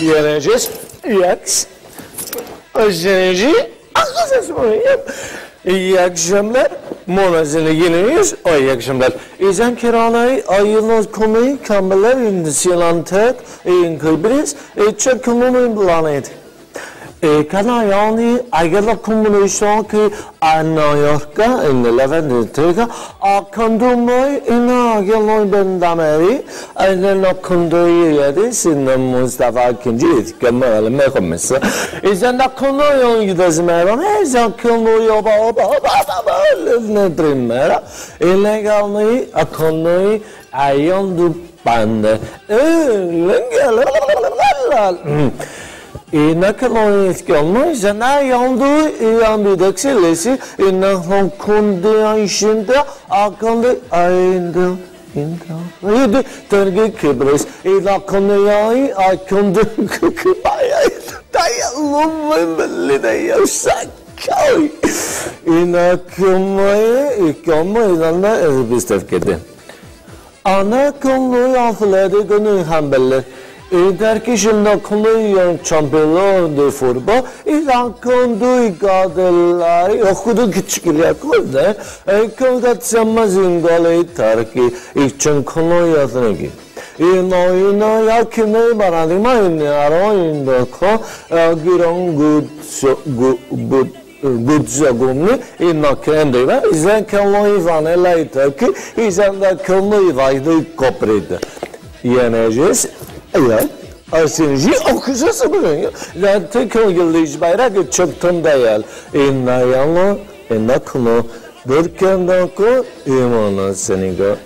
yeneceğiz. Yaks. Jeneci. İyi akşamlar. Monazını yeniyoruz. İyi akşamlar. İzan kiralayı ayılmaz konuyu kambeler in silantek in kıbrıs. Çok konuyu bulanıydı. E kana yani agala combination che a New York in l'Avventura a condumoi in agalo bendameri e no condoi yedis in Mustafa Kinci kemal me kommessa izan da konuyu gidezmera ne izan konuyu ba ba ba ba ne primera illegalni a konuyu ayon du bande e lengal E nakalong iskilmo sana yandu yandu daksilesi e na hong konde ayşinde akıllı ayında inda aydı terge kibres e koneyai akıllı kıkıbayay dayalım belli de yaşak Kay. İnakılmayı, ikılmayı da biz tefkedi. Ana konuyu afilede gönül hambeller. Interkişin na konuyu çampiyonlar de furba. İlan kondu kadellahi okudu küçük ilyakulda. Ekodat samazın galayı tarki. İçin konuyu yazını ki. ino ino ya kime baradima ini aroindo ko giron good good good Gudzagumni ino kendine izlen kello ivanela itaki izlen da kello ivaydı koprede. Yeneceğiz. Evet. Asinci okuyacağız bunu. Ya tekrar yıldız bayrak çıktım da yal. İnna yanlı, inna kunu. Durken dako imana seniga